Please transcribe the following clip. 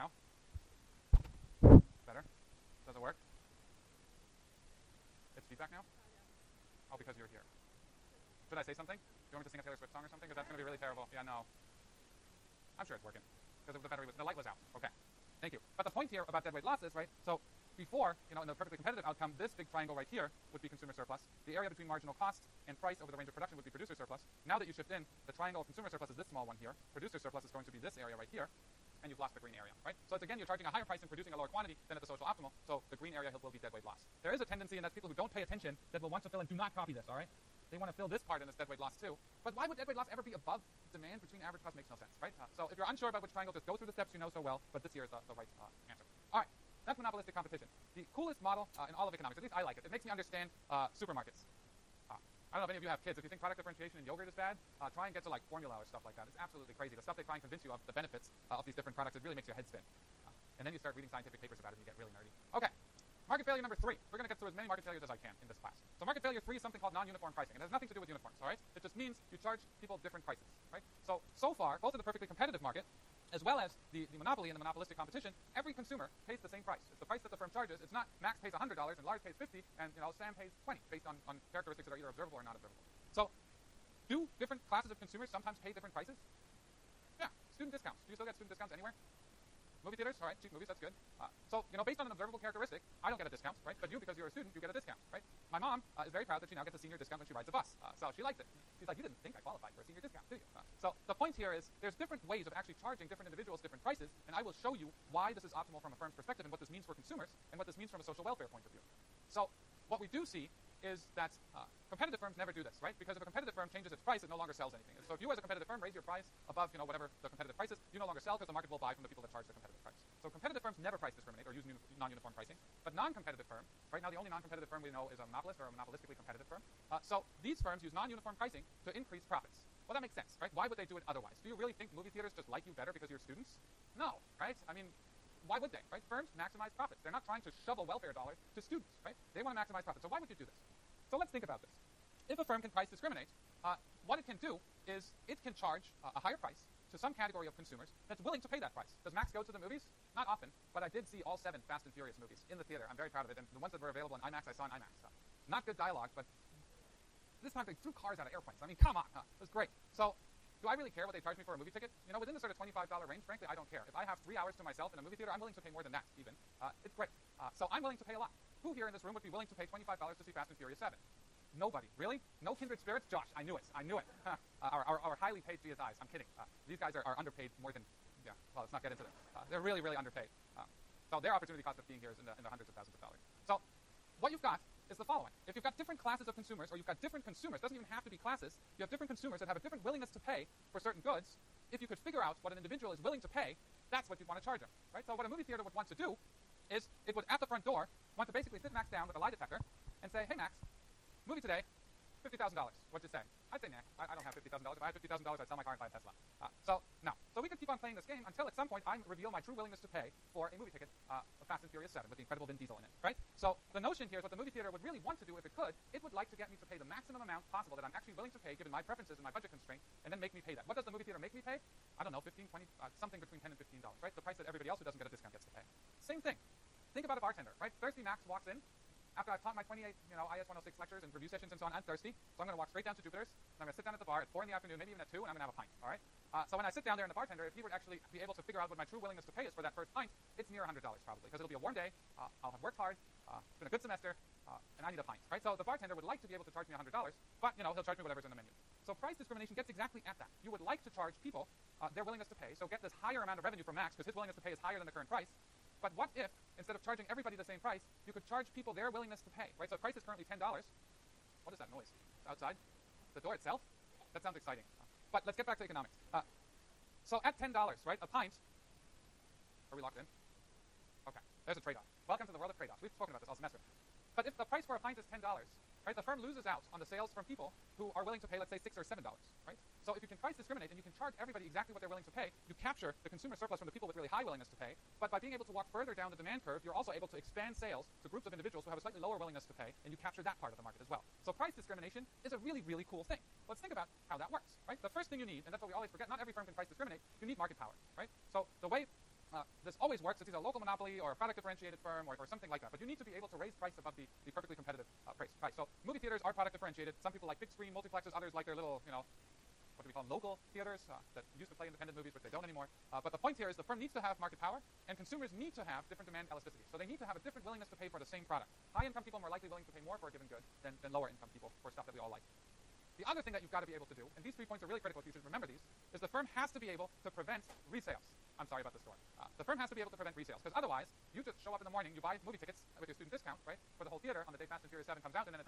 now? Better? Does it work? It's feedback now? Oh, because you're here. Should I say something? Do you want me to sing a Taylor Swift song or something? Because that's going to be really terrible. Yeah, no. I'm sure it's working. Because of the battery was, the light was out. Okay. Thank you. But the point here about deadweight losses, right? So before, you know, in a perfectly competitive outcome, this big triangle right here would be consumer surplus. The area between marginal cost and price over the range of production would be producer surplus. Now that you shift in, the triangle of consumer surplus is this small one here. Producer surplus is going to be this area right here and you've lost the green area, right? So it's again, you're charging a higher price and producing a lower quantity than at the social optimal, so the green area will be deadweight loss. There is a tendency, and that's people who don't pay attention, that will want to fill and do not copy this, all right? They want to fill this part in this deadweight loss too. But why would deadweight loss ever be above demand between average cost? Makes no sense, right? Uh, so if you're unsure about which triangle, just go through the steps you know so well, but this here is the, the right uh, answer. All right, that's monopolistic competition. The coolest model uh, in all of economics, at least I like it. It makes me understand uh, supermarkets. I don't know if any of you have kids. If you think product differentiation in yogurt is bad, uh, try and get to like formula or stuff like that. It's absolutely crazy. The stuff they try and convince you of the benefits uh, of these different products, it really makes your head spin. Uh, and then you start reading scientific papers about it and you get really nerdy. Okay, market failure number three. We're going to get through as many market failures as I can in this class. So market failure three is something called non-uniform pricing. It has nothing to do with uniforms, all right? It just means you charge people different prices, right? So, so far, both in the perfectly competitive market as well as the, the monopoly and the monopolistic competition, every consumer pays the same price. It's the price that the firm charges. It's not Max pays $100 and Lars pays 50 and you know Sam pays 20 based on, on characteristics that are either observable or not observable. So do different classes of consumers sometimes pay different prices? Yeah, student discounts. Do you still get student discounts anywhere? Movie theaters, all right, cheap movies, that's good. Uh, so, you know, based on an observable characteristic, I don't get a discount, right? But you, because you're a student, you get a discount, right? My mom uh, is very proud that she now gets a senior discount when she rides a bus. Uh, so she likes it. She's like, you didn't think I qualified for a senior discount, do you? Uh, so the point here is there's different ways of actually charging different individuals different prices, and I will show you why this is optimal from a firm's perspective and what this means for consumers and what this means from a social welfare point of view. So what we do see is that uh, competitive firms never do this, right? Because if a competitive firm changes its price, it no longer sells anything. So if you as a competitive firm raise your price above, you know, whatever the competitive price is, you no longer sell because the market will buy from the people that charge the competitive price. So competitive firms never price discriminate or use non-uniform pricing. But non-competitive firms, right now the only non-competitive firm we know is a monopolist or a monopolistically competitive firm. Uh, so these firms use non-uniform pricing to increase profits. Well, that makes sense, right? Why would they do it otherwise? Do you really think movie theaters just like you better because you're students? No, right? I mean, why would they, right? Firms maximize profits. They're not trying to shovel welfare dollars to students, right? They want to maximize profits. So why would you do this? So let's think about this. If a firm can price discriminate, uh, what it can do is it can charge uh, a higher price to some category of consumers that's willing to pay that price. Does Max go to the movies? Not often, but I did see all seven Fast and Furious movies in the theater. I'm very proud of it, and the ones that were available in IMAX, I saw in IMAX. Uh, not good dialogue, but this time they threw cars out of airplanes. I mean, come on, huh? it was great. So do I really care what they charge me for a movie ticket? You know, within the sort of $25 range, frankly, I don't care. If I have three hours to myself in a movie theater, I'm willing to pay more than that, even. Uh, it's great. Uh, so I'm willing to pay a lot. Who here in this room would be willing to pay $25 to see Fast and Furious 7? Nobody. Really? No kindred spirits? Josh, I knew it. I knew it. uh, our, our, our, highly paid GSIs. I'm kidding. Uh, these guys are, are, underpaid more than, yeah, well, let's not get into them. Uh, they're really, really underpaid. Uh, so their opportunity cost of being here is in the, in the hundreds of thousands of dollars. So what you've got is the following. If you've got different classes of consumers, or you've got different consumers, doesn't even have to be classes, you have different consumers that have a different willingness to pay for certain goods, if you could figure out what an individual is willing to pay, that's what you'd want to charge them, right? So what a movie theater would want to do is it would, at the front door, want to basically sit Max down with a lie detector and say, hey Max, movie today, fifty thousand dollars. What'd you say? I'd say nah. I, I don't have fifty thousand dollars. If I had fifty thousand dollars, I'd sell my car and buy a Tesla. Uh, so no. So we can keep on playing this game until at some point I reveal my true willingness to pay for a movie ticket uh, of Fast and Furious 7 with the incredible Vin Diesel in it, right? So the notion here is what the movie theater would really want to do if it could, it would like to get me to pay the maximum amount possible that I'm actually willing to pay given my preferences and my budget constraint, and then make me pay that. What does the movie theater make me pay? I don't know, 15, 20, uh, something between 10 and 15 dollars, right? The price that everybody else who doesn't get a discount gets to pay. Same thing. Think about a bartender, right? Thirsty Max walks in, after I've taught my 28, you know, IS 106 lectures and review sessions and so on, I'm thirsty. So I'm going to walk straight down to Jupiter's. And I'm going to sit down at the bar at 4 in the afternoon, maybe even at 2, and I'm going to have a pint, all right? Uh, so when I sit down there and the bartender, if he would actually be able to figure out what my true willingness to pay is for that first pint, it's near $100 probably, because it'll be a warm day, uh, I'll have worked hard, uh, it's been a good semester, uh, and I need a pint, right? So the bartender would like to be able to charge me $100, but, you know, he'll charge me whatever's in the menu. So price discrimination gets exactly at that. You would like to charge people uh, their willingness to pay, so get this higher amount of revenue from Max, because his willingness to pay is higher than the current price, but what if, instead of charging everybody the same price, you could charge people their willingness to pay, right? So price is currently $10. What is that noise? It's outside? The door itself? That sounds exciting. But let's get back to economics. Uh, so at $10, right, a pint, are we locked in? Okay, there's a trade-off. Welcome to the world of trade-offs. We've spoken about this all semester. But if the price for a pint is $10, right, the firm loses out on the sales from people who are willing to pay, let's say, 6 or $7, right? So if you can price discriminate and you can charge everybody exactly what they're willing to pay, you capture the consumer surplus from the people with really high willingness to pay. But by being able to walk further down the demand curve, you're also able to expand sales to groups of individuals who have a slightly lower willingness to pay, and you capture that part of the market as well. So price discrimination is a really, really cool thing. Let's think about how that works, right? The first thing you need, and that's what we always forget, not every firm can price discriminate, you need market power, right? So the way uh, this always works. if It's a local monopoly or a product differentiated firm or, or something like that. But you need to be able to raise price above the, the perfectly competitive uh, price. price. So movie theaters are product differentiated. Some people like big screen multiplexes. Others like their little, you know, what do we call them, local theaters uh, that used to play independent movies, but they don't anymore. Uh, but the point here is the firm needs to have market power, and consumers need to have different demand elasticity. So they need to have a different willingness to pay for the same product. High-income people are more likely willing to pay more for a given good than, than lower-income people for stuff that we all like. The other thing that you've got to be able to do, and these three points are really critical if you should remember these, is the firm has to be able to prevent resales. I'm sorry about the store. Uh, the firm has to be able to prevent resales, because otherwise, you just show up in the morning, you buy movie tickets with your student discount, right, for the whole theater on the day Fast and Furious 7 comes out, and then